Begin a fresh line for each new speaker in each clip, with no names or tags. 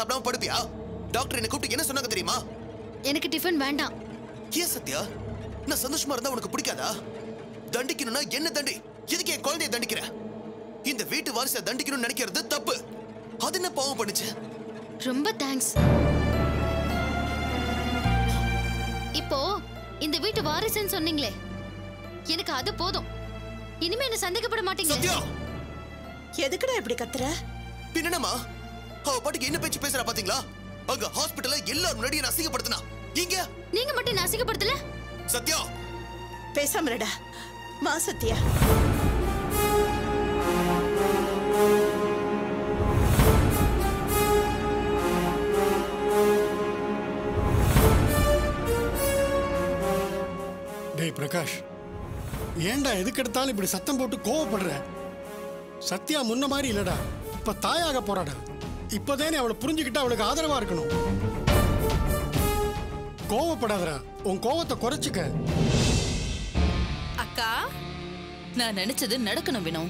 சாப்பிடாம படுப்பியா? டாக்டர் என்ன கூப்பிட்டு என்ன சொன்னாங்க தெரியுமா?
எனக்கு டிஃபன் வேண்டாம்.
ஏன் சத்யா? நான் சந்தோஷமா இருந்தா உனக்கு பிடிக்காதா? தண்டிக்கணும்னா என்ன தண்டி? எதுக்கு என் குழந்தைய தண்டிக்கிற? இந்த வீட்டு வாரிசை தண்டிக்கணும்னு நினைக்கிறது தப்பு. அது என்ன பாவம் பண்ணுச்சு?
ரொம்ப தேங்க்ஸ் இப்போ இந்த வீட்டு வாரிசுன்னு சொன்னீங்களே. எனக்கு அது போதும். இனிமே என்ன சந்தேகப்பட மாட்டீங்களே.
சத்யா!
எதுக்குடா இப்படி கத்துற?
பின்னமா அவ பாட்டுக்கு என்ன பேச்சு பேசுறா பாத்தீங்களா? அங்க ஹாஸ்பிடல்ல எல்லாரும் முன்னாடி என்ன அசிங்கப்படுத்தினா. இங்க
நீங்க மட்டும் என்ன அசிங்கப்படுத்தல?
சத்யா!
பேசாமலடா. வா சத்யா.
டேய் பிரகாஷ். ஏன்டா எதுக்கு எடுத்தாலும் இப்படி சத்தம் போட்டு கோவப்படுற? சத்யா முன்ன மாதிரி இல்லடா. இப்ப தாயாக போறாடா. இப்பதானே அவளை புரிஞ்சுக்கிட்டு அவளுக்கு ஆதரவா இருக்கணும். கோவப்படாதடா. உன் கோவத்தை குறைச்சிக்க.
அக்கா நான் நினைச்சது நடக்கணும் வினோ.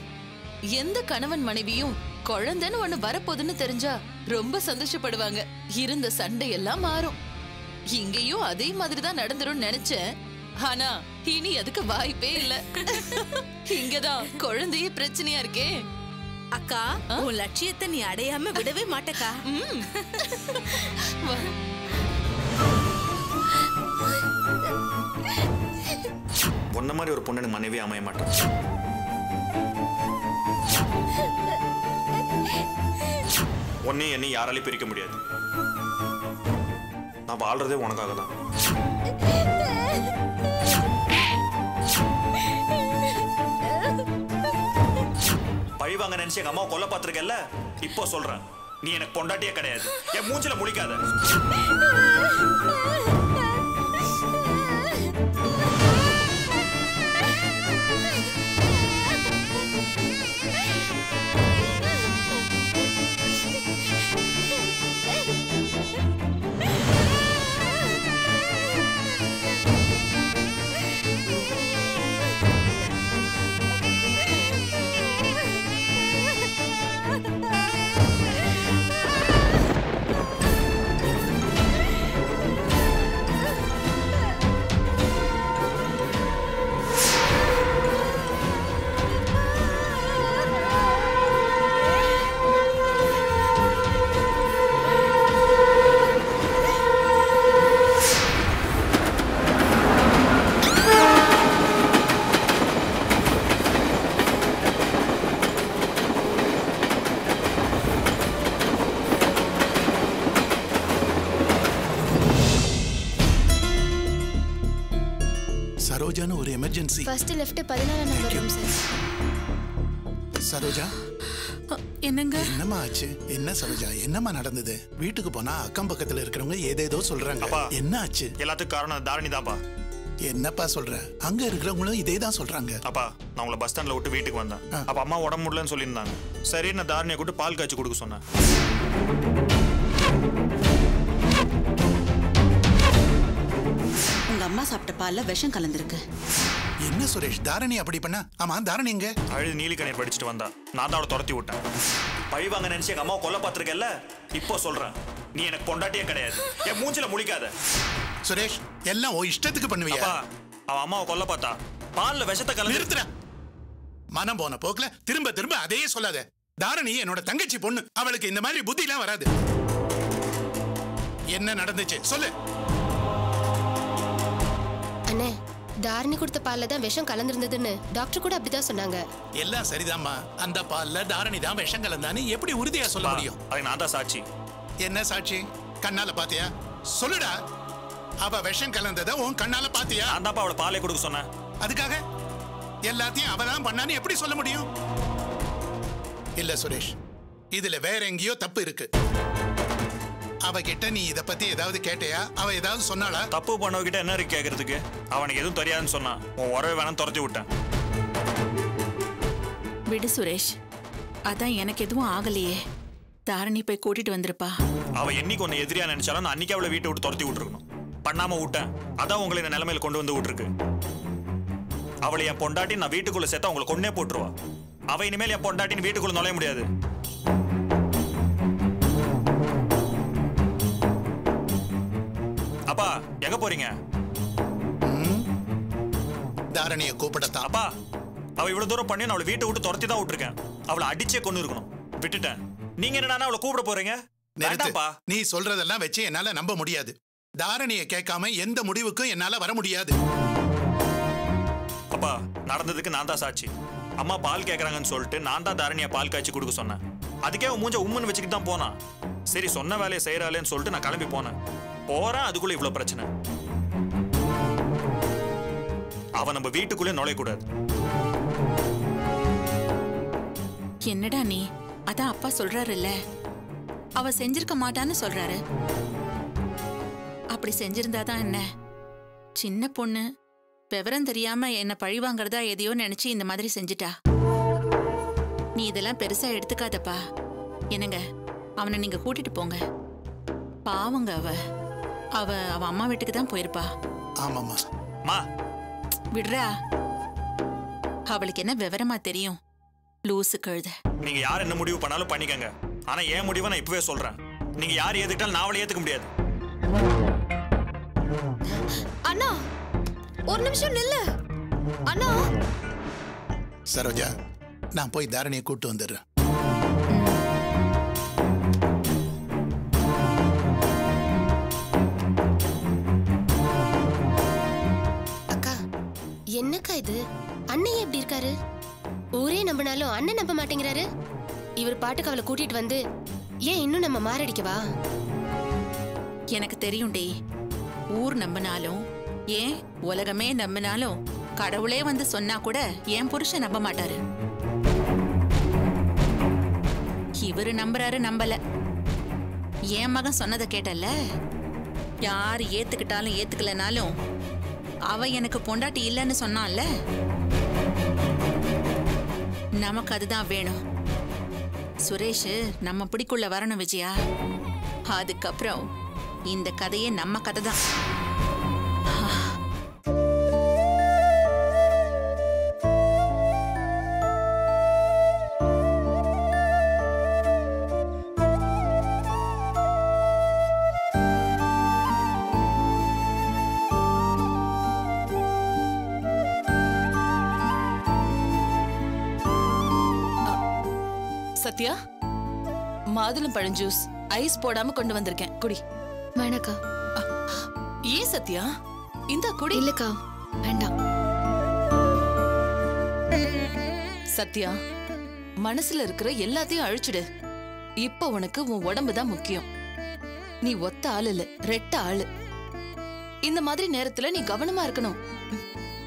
எந்த கணவன் மனைவியும் குழந்தைன்னு ஒண்ணு வரப்போகுதுன்னு தெரிஞ்சா ரொம்ப சந்தோஷப்படுவாங்க. இருந்த சண்டை எல்லாம் மாறும். இங்கேயும் அதே மாதிரி தான் நடந்துரும் நினைச்சேன். ஆனா இனி அதுக்கு வாய்ப்பே இல்ல. இங்கதான் குழந்தையே பிரச்சனையா இருக்கே.
அக்கா உன் லட்சியத்தை நீ அடையாம விடவே மாட்டக்கா.
உன்ன மாதிரி ஒரு பொண்ணு மனைவி அமைய மாட்டான். உன்னையும் என்னையும் யாராலையும் பிரிக்க முடியாது. நான் வாழ்றதே உனக்காக தான் நினைச்சு எங்க அம்மாவை கொல்ல பார்த்திருக்கல இப்போ சொல்றேன். நீ எனக்கு பொண்டாட்டியே கிடையாது. என் மூஞ்சில முழிக்காத.
எமர்ஜென்சி
ஃபர்ஸ்ட் லெஃப்ட் பதினாலாம் நம்பர் ரூம் சார்
சரோஜா?
என்னங்க?
என்னம்மா ஆச்சு? என்ன சரோஜா? என்னம்மா நடந்தது? வீட்டுக்கு போனா அக்கம் பக்கத்துல இருக்கிறவங்க ஏதேதோ சொல்றாங்க.
அப்பா.
என்ன ஆச்சு?
எல்லாத்துக்கும் காரணம் தாரணி தான்ப்பா.
என்னப்பா சொல்ற? அங்க இருக்கிறவங்களும் இதே தான் சொல்றாங்க.
அப்பா நான் உங்களை பஸ் ஸ்டாண்ட்ல விட்டு வீட்டுக்கு வந்தேன். அப்ப அம்மா உடம்பு முடியலன்னு சொல்லியிருந்தாங்க. சரி நான் தாரணியை கூட்டு பால் காய்ச்சி கொடுக்க சொன்னேன்.
உங்க அம்மா சாப்பிட்ட பால்ல விஷம் கலந்திருக்கு.
என்ன சுரேஷ் தாரணி அப்படி பண்ண? ஆமா தாரணி எங்க?
அழுது நீலிக்கண்ணீர் படிச்சுட்டு வந்தா. நான் தான் அவளை துரத்தி விட்டேன். பழி வாங்க நினைச்சு எங்க அம்மா கொல்ல பார்த்திருக்கல இப்போ சொல்றேன். நீ எனக்கு பொண்டாட்டியே கிடையாது. என் மூஞ்சில முழிக்காத.
சுரேஷ் எல்லாம் ஓ இஷ்டத்துக்கு பண்ணுவியா?
அப்பா அவன் அம்மாவை கொல்ல பார்த்தா. பால்ல விஷத்தை கலந்து
நிறுத்துற மனம் போன போக்குல திரும்ப திரும்ப அதையே சொல்லாத. தாரணி என்னோட தங்கச்சி பொண்ணு. அவளுக்கு இந்த மாதிரி புத்தி எல்லாம் வராது. என்ன நடந்துச்சு? சொல்லு.
தாரணி கொடுத்த பால்ல தான் விஷம் கலந்திருந்ததுன்னு டாக்டர் கூட அப்படிதான் சொன்னாங்க.
எல்லாம் சரிதாம்மா. அந்த பால்ல தாரணி தான் விஷம் கலந்தான்னு எப்படி உறுதியா சொல்ல முடியும்?
அதுக்கு நான் தான் சாட்சி.
என்ன சாட்சி? கண்ணால பாத்தியா? சொல்லுடா. அவ விஷம் கலந்தத உன் கண்ணால பாத்தியா?
நான் தான்ப்பா அவளை பாலே கொடுக்க சொன்னேன்.
அதுக்காக? எல்லாத்தையும் அவ தான் பண்ணான்னு எப்படி சொல்ல முடியும்? இல்ல சுரேஷ் இதுல வேற எங்கேயோ தப்பு இருக்கு. அவகிட்ட நீ இத பத்தி ஏதாவது கேட்டியா? அவ ஏதாவது சொன்னாளா?
தப்பு பண்ணவகிட்ட என்ன இருக்கு கேட்கறதுக்கு அவனுக்கு எதுவும் தெரியாதுன்னு சொன்னான் உன் உறவை வேணாம் துரத்தி விட்டேன்.
விடு சுரேஷ். அதான் எனக்கு எதுவும் ஆகலையே. தாரணி போய் கூட்டிட்டு வந்திருப்பா.
அவ என்னைக்கு உன்னை எதிரியா நினைச்சாலும் நான் அன்னைக்கு அவளை வீட்டை விட்டு துரத்தி விட்டுருக்கணும். பண்ணாம விட்டேன். அதான் உங்களை இந்த நிலைமையில கொண்டு வந்து விட்டுருக்கு. அவளை என் பொண்டாட்டி நான் வீட்டுக்குள்ள சேர்த்தா உங்களை கொன்னே போட்டுருவா. அவ இனிமேல் என் பொண்டாட்டின்னு வீட்டுக்குள்ள நுழைய முடியாது. எங்க போறீங்க?
தாரணியை கூப்பிடத்தான்.
அப்பா அவ இவ்வளவு தூரம் பண்ணி நான் அவளை வீட்டை விட்டு துரத்தி தான் விட்டுருக்கேன். அவளை அடிச்சே கொண்டு இருக்கணும். விட்டுட்டேன். நீங்க என்னடா அவளை கூப்பிட போறீங்க?
நீ சொல்றதெல்லாம் வச்சு என்னால நம்ப முடியாது. தாரணியை கேட்காம எந்த முடிவுக்கும் என்னால வர முடியாது.
அப்பா நடந்ததுக்கு நான் தான் சாட்சி. அம்மா பால் கேக்குறாங்கன்னு சொல்லிட்டு நான் தான் தாரணியை பால் காய்ச்சி கொடுக்க சொன்னேன். அதுக்கே அவன் மூஞ்ச உம்முன்னு வச்சுக்கிட்டு தான் போனான். சரி சொன்ன வேலையை செய்யறாளேன்னு சொல்லிட்டு நான் கிளம்பி போனேன். போறா அதுக்குள்ள இவ்வளவு பிரச்சனை. அவ நம்ம வீட்டுக்குள்ளே நுழையக்கூடாது
என்னடா நீ? அதான் அப்பா சொல்றாருல்ல. அவ செஞ்சிருக்க மாட்டான்னு சொல்றாரு. அப்படி செஞ்சிருந்தாதான் என்ன? சின்ன பொண்ணு. விவரம் தெரியாம என்ன பழி வாங்குறதா எதையோ நினைச்சு இந்த மாதிரி செஞ்சிட்டா. நீ இதெல்லாம் பெருசா எடுத்துக்காதப்பா. என்னங்க? அவனை நீங்க கூட்டிட்டு போங்க. பாவங்க அவ. அவ அவ அம்மா வீட்டுக்கு தான் போயிருப்பா.
ஆமாம்மா.
மா.
விடுறா. அவளுக்கு என்ன விவரமா தெரியும்? லூசு கழுத.
நீங்க யார் என்ன முடிவு பண்ணாலும் பண்ணிக்கங்க. ஆனா என் முடிவை நான் இப்பவே சொல்றேன். நீங்க யார் ஏத்துக்கிட்டாலும் நான் அவளை ஏத்துக்க முடியாது.
அண்ணா ஒரு நிமிஷம் நில்லு. அண்ணா.
சரோஜா நான் போய் தாரணியை கூட்டு வந்துடுறேன்.
என்னக்கா இது? அண்ணன் எப்படி இருக்காரு? ஊரே நம்பினாலும் அண்ணன் நம்ப மாட்டேங்கிறாரு. இவர் பாட்டுக்கு அவளை கூட்டிட்டு வந்து ஏன் இன்னும் நம்ம மாரடிக்கவா
எனக்கு தெரியும் தெரியும்டி ஊர் நம்பினாலும் ஏன் உலகமே நம்பினாலும் கடவுளே வந்து சொன்னா கூட என் புருஷன் நம்ப மாட்டாரு. இவரு நம்புறாரு நம்பல. என் மகன் சொன்னதை கேட்டல்ல? யார் ஏத்துக்கிட்டாலும் ஏத்துக்கலனாலும் அவ எனக்கு பொண்டாட்டி இல்லைன்னு சொன்னான்ல? நமக்கு அதுதான் வேணும். சுரேஷ் நம்ம பிடிக்குள்ள வரணும் விஜயா. அதுக்கப்புறம் இந்த கதையே நம்ம கதை தான்
மாதுளம் பழம் ஜூஸ் ஐஸ் போடாம கொண்டு வந்திருக்கேன். குடி.
வேணாக்கா.
ஏன் சத்யா? இந்த குடி.
இல்லக்கா வேண்டாம்.
சத்யா மனசுல இருக்கிற எல்லாத்தையும் அழிச்சிடு. இப்ப உனக்கு உன் உடம்பு தான் முக்கியம். நீ ஒத்த ஆள் இல்ல ரெட்ட ஆளு. இந்த மாதிரி நேரத்துல நீ கவனமா இருக்கணும்.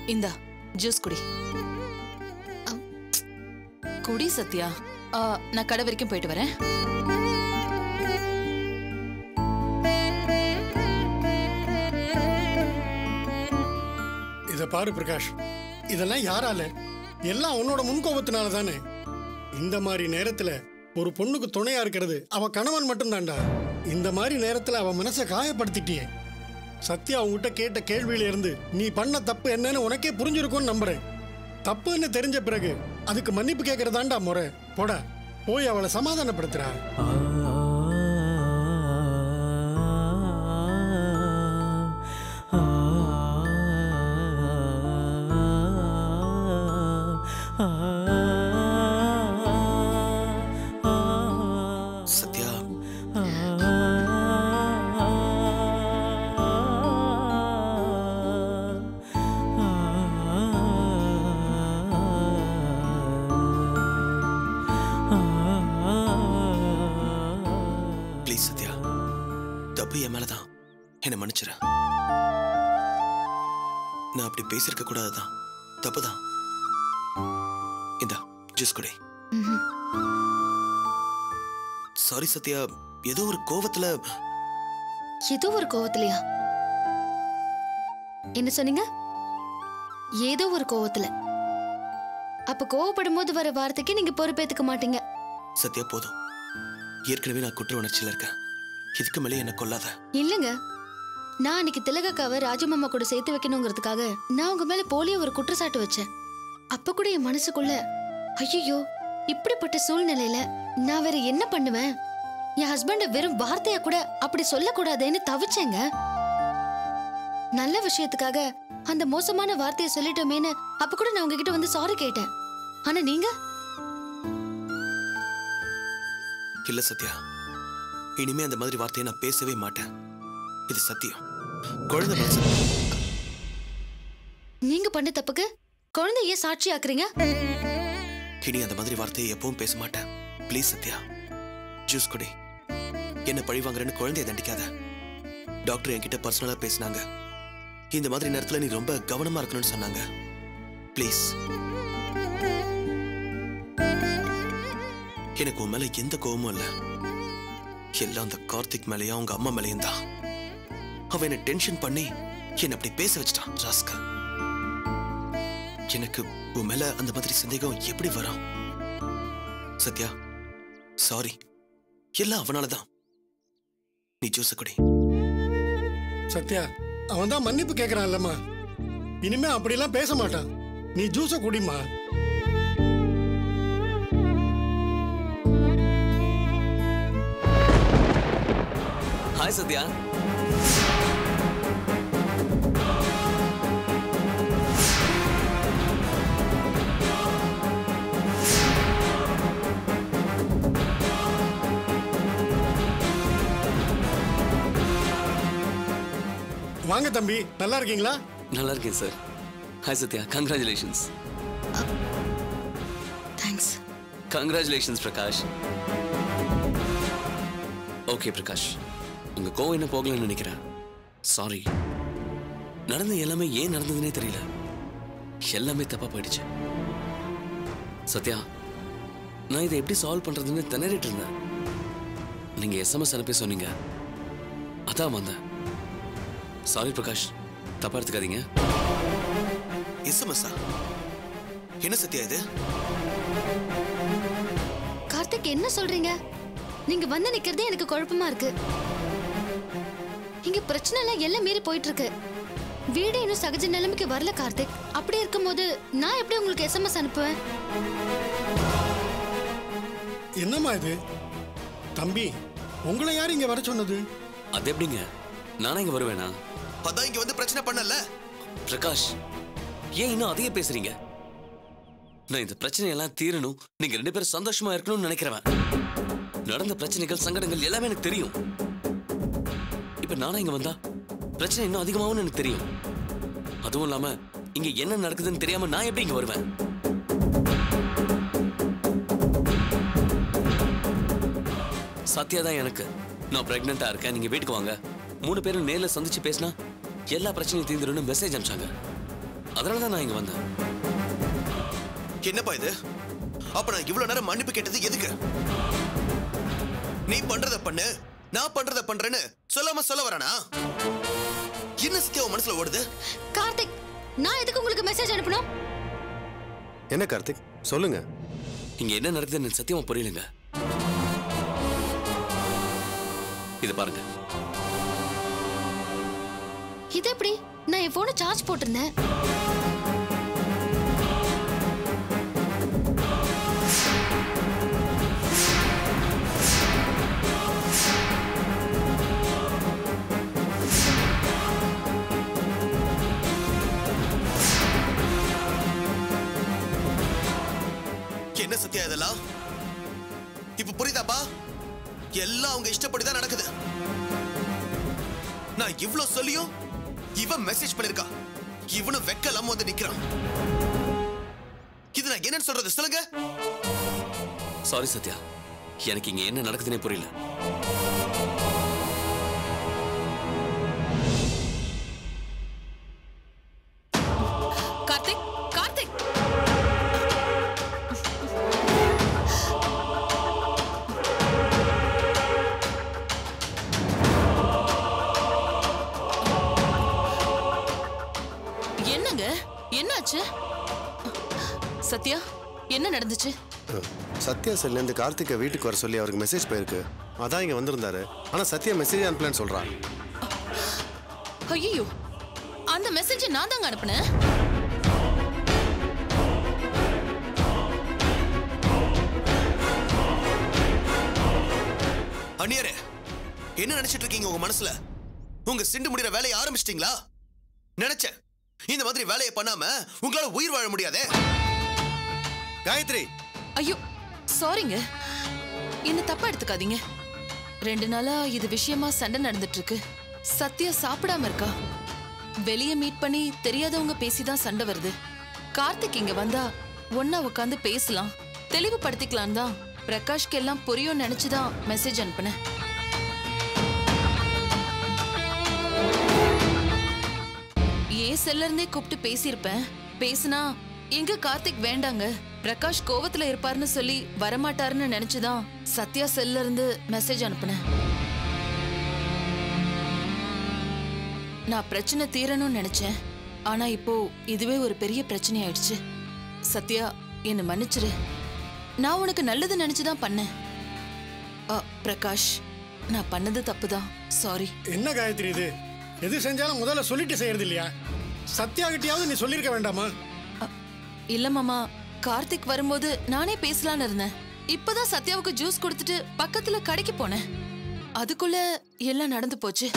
இந்தா ஜூஸ் குடி. குடி சத்யா. நான் கடை வரைக்கும் போயிட்டு வரேன்.
இத பாரு பிரகாஷ். இதெல்லாம் யாரால? எல்லாம் உன்னோட முன்கோபத்தினால தானே. இந்த மாதிரி நேரத்துல ஒரு பொண்ணுக்கு துணையா இருக்கிறது அவ கணவன் மட்டும்தான்டா. இந்த மாதிரி நேரத்துல அவ மனசை காயப்படுத்திட்டியே. சத்யா உன்கிட்ட கேட்ட கேள்வியில இருந்து நீ பண்ண தப்பு என்னன்னு உனக்கே புரிஞ்சிருக்கும்னு நம்புறேன். தப்புன்னு தெரிஞ்ச பிறகு அதுக்கு மன்னிப்பு கேட்கறதாண்டா முறை. போட போய் அவளை சமாதானப்படுத்துறா.
நான் அப்படி பேசியிருக்க கூடாதுதான். தப்புதான். இந்தா ஜூஸ் குடி. சாரி சத்யா. ஏதோ ஒரு கோவத்துல
ஏதோ ஒரு கோவத்திலயா? என்ன சொன்னீங்க? ஏதோ ஒரு கோவத்துல. அப்ப கோவப்படும் போது வர வார்த்தைக்கு நீங்க பொறுப்பேத்துக்க மாட்டீங்க.
சத்யா போதும். ஏற்கனவே நான் குற்ற உணர்ச்சியில இருக்கேன். இதுக்கு மேலே என்ன கொல்லாத.
இல்லங்க. நான் அன்னைக்கு திலகக்காவை ராஜமாமா கூட சேர்த்து வைக்கணுங்கிறதுக்காக நான் உங்க மேல போலிய ஒரு குற்றச்சாட்டு வச்சேன். அப்ப கூட என் மனசுக்குள்ள ஐயோ இப்படிப்பட்ட சூழ்நிலையில நான் வேற என்ன பண்ணுவேன்? என் ஹஸ்பண்ட வெறும் வார்த்தையா கூட அப்படி சொல்லக்கூடாதேன்னு தவிச்சேங்க. நல்ல விஷயத்துக்காக அந்த மோசமான வார்த்தையை சொல்லிட்டோமேன்னு அப்ப கூட நான் உங்ககிட்ட வந்து சாரி கேட்டேன். ஆனா நீங்க?
இல்ல சத்யா. இனிமே அந்த மாதிரி வார்த்தையை நான் பேசவே மாட்டேன். இது சத்தியம். குழந்தை மனசு.
நீங்க பண்ண தப்புக்கு குழந்தை ஏன் சாட்சி ஆக்குறீங்க
இனி அந்த மாதிரி வார்த்தையை எப்பவும் பேச மாட்டேன். ப்ளீஸ் சத்யா. ஜூஸ் குடி. என்ன பழி வாங்குறேன்னு குழந்தைய தண்டிக்காத. டாக்டர் என்கிட்ட பர்சனலா பேசினாங்க. இந்த மாதிரி நேரத்துல நீ ரொம்ப கவனமா இருக்கணும்னு சொன்னாங்க. ப்ளீஸ் எனக்கு உன் மேல எந்த கோவமும் இல்ல. எல்லாம் அந்த கார்த்திக் மேலயும் அவங்க அம்மா மேலயும் தான். அவன் என்ன டென்ஷன் பண்ணி என்ன அப்படி பேச வச்சிட்டான் ராஸ்கல். எனக்கு உன் மேல அந்த மாதிரி சந்தேகம் எப்படி வரும்? சத்யா சாரி எல்லாம் அவனாலதான். நீ ஜூஸ குடி.
சத்யா அவன் தான் மன்னிப்பு கேட்கறான் இல்லம்மா. இனிமே அப்படிலாம் பேச மாட்டான். நீ ஜூஸை குடிமா
ஹாய் சத்யா.
வாங்க தம்பி நல்லா இருக்கீங்களா?
நல்லா இருக்கேன் sir hi Sathya. Congratulations
thanks
congratulations Prakash. Okay Prakash. உங்க கோவம் என்ன போகலன்னு நினைக்கிறேன். சாரி நடந்த எல்லாமே ஏன் நடந்ததுன்னே தெரியல. எல்லாமே தப்பா போயிடுச்சு. சத்யா நான் இதை எப்படி சால்வ் பண்றதுன்னு திணறிட்டு இருந்தேன். நீங்க எஸ்எம்எஸ் அனுப்பி சொன்னீங்க. அதான் வந்தேன். சாரி பிரகாஷ் தப்பா எடுத்துக்காதீங்க.
எஸ்எம்எஸ்ஸா என்ன சத்யா இது?
கார்த்திக் என்ன சொல்றீங்க? நீங்க வந்து நிக்கிறதே எனக்கு குழப்பமா இருக்கு. இங்க பிரச்சனை எல்லாம் எல்லாம் மீறி போயிட்டு இருக்கு வீடு இன்னும் சகஜ நிலைமைக்கு வரல கார்த்திக். அப்படி இருக்கும்போது நான் எப்படி உங்களுக்கு எஸ்எம்எஸ் அனுப்புவேன்?
என்னம்மா இது? தம்பி உங்களை யார் இங்க வர சொன்னது?
அது எப்படிங்க? நானே இங்க வருவேனா?
அதான் இங்க வந்து பிரச்சனை பண்ணல.
பிரகாஷ் ஏன் இன்னும் அதையே பேசுறீங்க? நான் இந்த பிரச்சனையெல்லாம் தீரணும். நீங்க ரெண்டு பேரும் சந்தோஷமா இருக்கணும்னு நினைக்கிறவன். நடந்த பிரச்சனைகள் சங்கடங்கள் எல்லாமே எனக்கு தெரியும். இப்ப நானா இங்க வந்தா பிரச்சனை இன்னும் அதிகமாகும் எனக்கு தெரியும். அதுவும் இல்லாம இங்க என்ன நடக்குதுன்னு தெரியாம நான் எப்படி இங்க வருவேன்? சத்யா தான் எனக்கு. நான் பிரெக்னெண்டா இருக்கேன். நீங்க வீட்டுக்கு வாங்க. மூணு பேரும் நேர்ல சந்திச்சு பேசினா எல்லா பிரச்சனையும் தீர்ந்துருன்னு மெசேஜ் அனுப்பிச்சாங்க. அதனால தான் நான் இங்க வந்தேன்.
என்னப்பா இது? அப்ப நான் இவ்வளவு நேரம் மன்னிப்பு கேட்டது எதுக்கு? நீ பண்றத பண்ணு நான் பண்றத பண்றேன்னு சொல்லாம சொல்ல வரானா? என்ன சத்யா உன் மனசுல ஓடுது?
கார்த்திக் நான் எதுக்கு உங்களுக்கு மெசேஜ் அனுப்பணும்
என்ன கார்த்திக்? சொல்லுங்க.
இங்க என்ன நடக்குதுன்னு சத்தியமா புரியலங்க. இது பாருங்க.
இது எப்படி? நான் என் போனை சார்ஜ் போட்டிருந்தேன்.
என்ன சத்யா இதெல்லாம்? இப்ப புரியுதாப்பா? எல்லாம் அவங்க இஷ்டப்படி தான் நடக்குது. நான் இவ்ளோ சொல்லியும் இவன் மெசேஜ் பண்ணிருக்கா. இவனும் வெக்கலாம் வந்து நிக்கிறான். இது நான் என்னன்னு சொல்றது சொல்லுங்க.
சாரி சத்யா எனக்கு இங்க என்ன நடக்குதுன்னே புரியல.
சத்யா
செல்லேருந்து கார்த்திகை வீட்டுக்கு வர சொல்லி அவருக்கு மெசேஜ் போயிருக்கு. அதான் இங்க வந்திருந்தாரு. ஆனா சத்யா மெசேஜ் அனுப்பலன்னு சொல்றான்.
ஐயோ அந்த மெசேஜ் நான் தாங்க அனுப்புனேன்.
அந்நியரே என்ன நினைச்சிட்டு இருக்கீங்க உங்க மனசுல? உங்க சிண்டு முடிகிற வேலையை ஆரம்பிச்சிட்டீங்களா? நினைச்சேன். இந்த மாதிரி வேலையை பண்ணாம உங்களால உயிர் வாழ முடியாதே. காயத்ரி.
ஐயோ சாரிங்க என்ன தப்பா எடுத்துக்காதீங்க. ரெண்டு நாளா இது விஷயமா சண்டை நடந்துட்டு இருக்கு சத்யா சாப்பிடாம இருக்கா? வெளியே மீட் பண்ணி தெரியாதவங்க பேசிதான் சண்டை வருது. கார்த்திக் இங்க வந்தா ஒன்னா உட்காந்து பேசலாம். தெளிவுபடுத்திக்கலாம் தான் பிரகாஷ்க்கு எல்லாம் புரியும் நினைச்சுதான் மெசேஜ் அனுப்புனேன். ஏன் செல்ல இருந்தே கூப்பிட்டு பேசியிருப்பேன். பேசினா எங்க கார்த்திக் வேண்டாங்க. பிரகாஷ் கோவத்துல இருப்பாருன்னு சொல்லி வரமாட்டாருன்னு நினைச்சுதான் சத்யா செல்ல இருந்து மெசேஜ் அனுப்புனேன். நான் பிரச்சனை தீரணும்னு நினைச்சேன். ஆனா இப்போ இதுவே ஒரு பெரிய பிரச்சனை ஆயிடுச்சு. சத்யா என்னை மன்னிச்சிரு. நான் உனக்கு நல்லது நினைச்சுதான் பண்ணேன். பிரகாஷ் நான் பண்ணது தப்புதான். சாரி
என்ன காயத்ரி இது? எது செஞ்சாலும் முதல்ல சொல்லிட்டு செய்யறது இல்லையா? சத்யா கிட்டயாவது நீ சொல்லியிருக்க வேண்டாமா?
இல்ல மாமா. கார்த்திக் வரும்போது நானே பேசலாம்னு இருந்தேன். இப்பதான் சத்யாவுக்கு ஜூஸ் கொடுத்துட்டு பக்கத்துல கடைக்கு போனேன். அதுக்குள்ள எல்லாம் நடந்து போச்சு.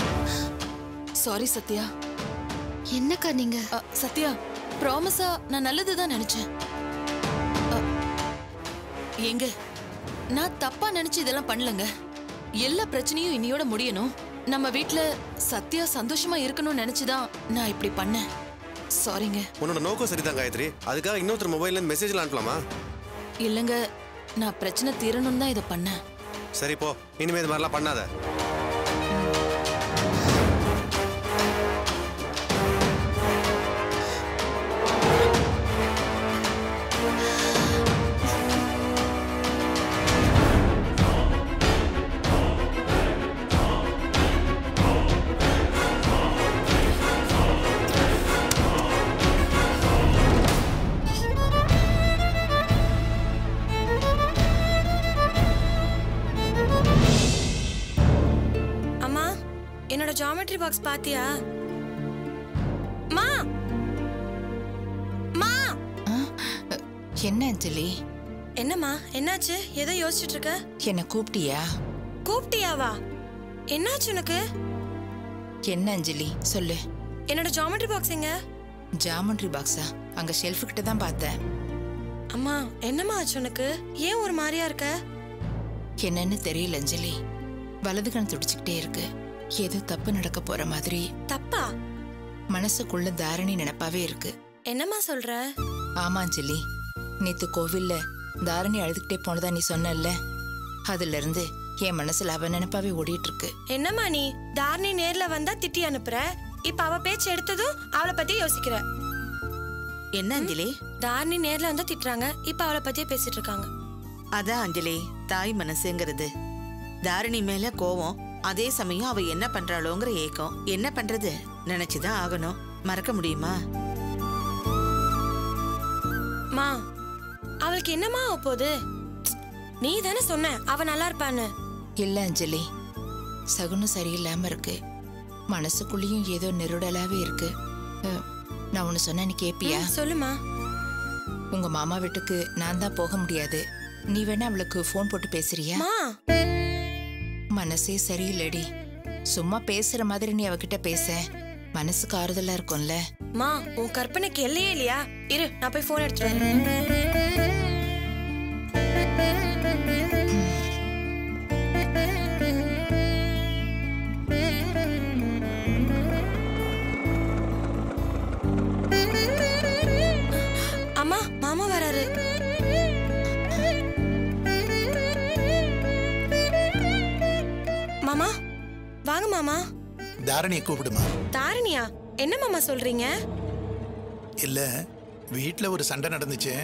சாரி சத்யா.
என்னக்கா நீங்க?
அ, சத்யா ப்ராமிஸா நான் நல்லதுதான் நினைச்சேன். அ, ஏங்க நான் தப்பா நினைச்சு இதெல்லாம் பண்ணலங்க. எல்லா பிரச்சனையும் இன்னையோட முடியணும். நம்ம வீட்ல சத்யா சந்தோஷமா இருக்கணும்னு நினைச்சுதான் நான் இப்படி பண்ணேன். சாரிங்க
உன்னோட நோக்கம் சரிதான் காயத்ரி. அதுக்காக இன்னொருத்தர் மொபைல்ல மெசேஜ்லாம் அனுப்பலாமா?
இல்லைங்க நான் பிரச்சனை தீரணும்னு தான் இதை பண்ணேன்.
சரி போ. இனிமே இது மாதிரிலாம் பண்ணாத.
பாக்ஸ் பாத்தியா? மா! மா!
என்ன அஞ்சலி?
என்னம்மா என்னாச்சு? ஏதோ யோசிச்சுட்டு இருக்க
என்ன கூப்பிட்டியா
கூப்பிட்டியாவா என்னாச்சு உனக்கு?
என்ன அஞ்சலி? சொல்லு.
என்னோட ஜாமெட்ரி பாக்ஸ் எங்க?
ஜாமெண்ட்ரி பாக்ஸா அங்க ஷெல்ஃபு கிட்ட தான் பார்த்தேன்.
அம்மா என்னம்மா ஆச்சு உனக்கு? ஏன் ஒரு மாதிரியா இருக்க?
என்னன்னு தெரியல அஞ்சலி. வலது கண் துடிச்சுக்கிட்டே இருக்கு. ஏதோ தப்பு நடக்க போற மாதிரி.
தப்பா?
மனசுக்குள்ள தாரணி நினைப்பாவே இருக்கு.
என்னம்மா சொல்ற?
ஆமா அஞ்சலி. நேத்து கோவில்ல தாரணி அழுதுகிட்டே போனதா நீ சொன்னல்ல. அதுல இருந்து என் மனசுல அவ நினைப்பாவே ஓடிட்டு இருக்கு
என்னம்மா நீ? தாரணி நேர்ல வந்தா திட்டி அனுப்புற. இப்ப அவ பேச்சு எடுத்ததும் அவளை பத்தி யோசிக்கிற.
என்ன அஞ்சலி?
தாரணி நேர்ல வந்தா திட்டுறாங்க. இப்ப அவளை பத்தியே பேசிட்டு இருக்காங்க
அதான் அஞ்சலி. தாய் மனசுங்கிறது. தாரிணி மேல கோவம். அதே சமயம் அவ என்ன பண்றாளோங்கிற ஏக்கம். என்ன பண்றது? நினைச்சுதான் ஆகணும். மறக்க முடியுமா?
மா அவளுக்கு என்னம்மா ஆக போகுது நீ தானே சொன்ன அவ நல்லா இருப்பான்னு.
இல்ல அஞ்சலி. சகுனம் சரியில்லாம இருக்கு. மனசுக்குள்ளேயும் ஏதோ நெருடலாவே இருக்கு. நான் ஒன்னு சொன்னா நீ கேப்பியா?
சொல்லுமா
உங்க மாமா வீட்டுக்கு நான் தான் போக முடியாது. நீ வேணா அவளுக்கு ஃபோன் போட்டு பேசுறியா?
மா.
மனசே சரியில்லடி. சும்மா பேசுற மாதிரி நீ அவகிட்ட பேச. மனசுக்கு ஆறுதலா இருக்கும்ல.
மா உன் கற்பனைக்கு எல்லையே இல்லையா? இரு நான் போய் போன் எடுத்துட்டு மாமா.
தாரணியை கூப்பிடுமா?
தாரணியா? என்ன மாமா சொல்றீங்க?
இல்ல வீட்ல ஒரு சண்டை நடந்துச்சு.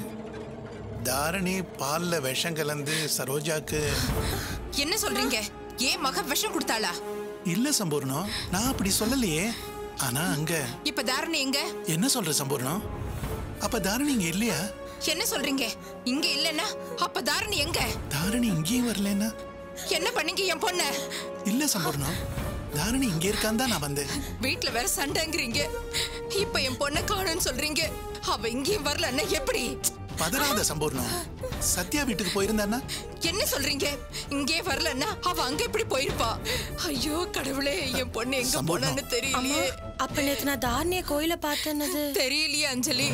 தாரணி பால்ல விஷம் கலந்து சரோஜாக்கு
என்ன சொல்றீங்க? ஏன் மக விஷம் கொடுத்தாளா?
இல்ல சம்பூர்ணம் நான் அப்படி சொல்லலையே. ஆனா அங்க
இப்ப தாரணி எங்க?
என்ன சொல்ற சம்பூர்ணம் அப்ப தாரணி இங்க இல்லையா?
என்ன சொல்றீங்க? இங்க இல்லன்னா அப்ப தாரணி எங்க?
தாரணி இங்கேயும் வரலன்னா
என்ன பண்ணீங்க என் பொண்ண?
இல்ல சம்பூர்ணம் தாரணி இங்க இருக்கான்னு தான் நான் வந்தேன்.
வீட்ல வேற சண்டைங்கிறீங்க. இப்ப என் பொண்ணை காணும்னு சொல்றீங்க. அவ இங்கேயும் வரலன்னா எப்படி?
பதறாத சம்பூர்ணம். சத்யா வீட்டுக்கு போயிருந்தான்னா?
என்ன சொல்றீங்க? இங்கே வரலன்னா அவ அங்க எப்படி போயிருப்பா? ஐயோ கடவுளே என் பொண்ணு எங்க. போனான்னு தெரியலையே.
அப்ப நேத்து நான் தாரணிய கோயில பார்த்தேன்னது.
தெரியலையே அஞ்சலி.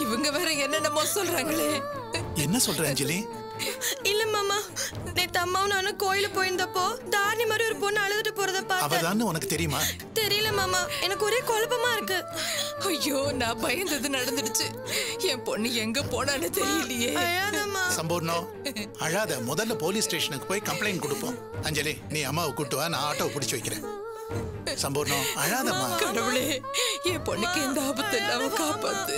இவங்க வேற என்னென்னமோ சொல்றாங்களே.
என்ன சொல்ற அஞ்சலி?
இல்ல மாமா. நேத்து அம்மாவும் நானும் கோயில போயிருந்தப்போ தாரணி மாதிரி ஒரு பொண்ணு அழுதுட்டு போறத பார்த்தேன்.
உனக்கு தெரியுமா?
தெரியல மாமா. எனக்கு ஒரே குழப்பமா இருக்கு.
ஐயோ நான் பயந்தது நடந்துடுச்சு. என் பொண்ணு எங்க போனான்னு தெரியலையே.
சம்பூர்ணம் அழாத. முதல்ல போலீஸ் ஸ்டேஷனுக்கு போய் கம்ப்ளைண்ட் கொடுப்போம். அஞ்சலி நீ அம்மாவை கூட்டு வா நான் ஆட்டோவை பிடிச்சி வைக்கிறேன். சம்பூர்ணம் அழாதம்மா.
கடவுளே என் பொண்ணுக்கு எந்த ஆபத்து இல்லாம காப்பாத்து.